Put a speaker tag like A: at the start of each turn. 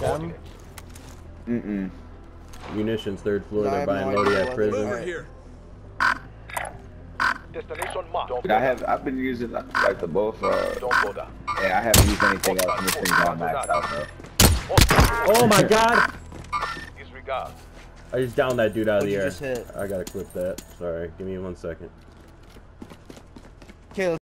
A: Down.
B: Mm-mm.
C: Munitions, third floor. They're buying Lodi at prison.
D: Over here.
E: Destination marked.
B: I have I've been using like the both. Uh,
E: Don't bother.
B: yeah, I haven't used anything else. And this thing's all maxed out bro.
C: Oh, oh my god!
E: Disregard.
C: I just downed that dude out of
A: What'd
C: the air. I gotta clip that. Sorry, give me one second.
A: Kill.